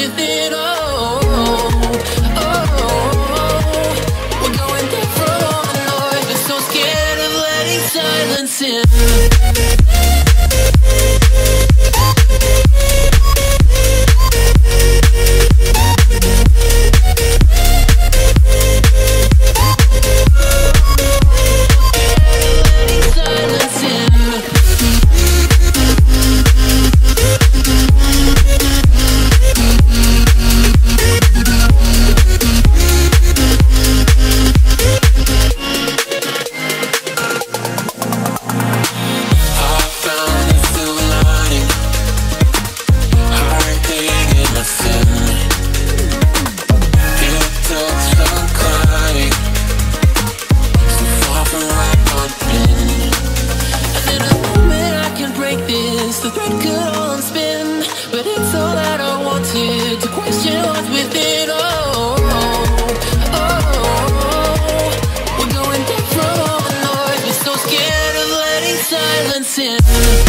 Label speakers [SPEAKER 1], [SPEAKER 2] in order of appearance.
[SPEAKER 1] question what's within. Oh, we're going all but so scared of letting silence in. dancing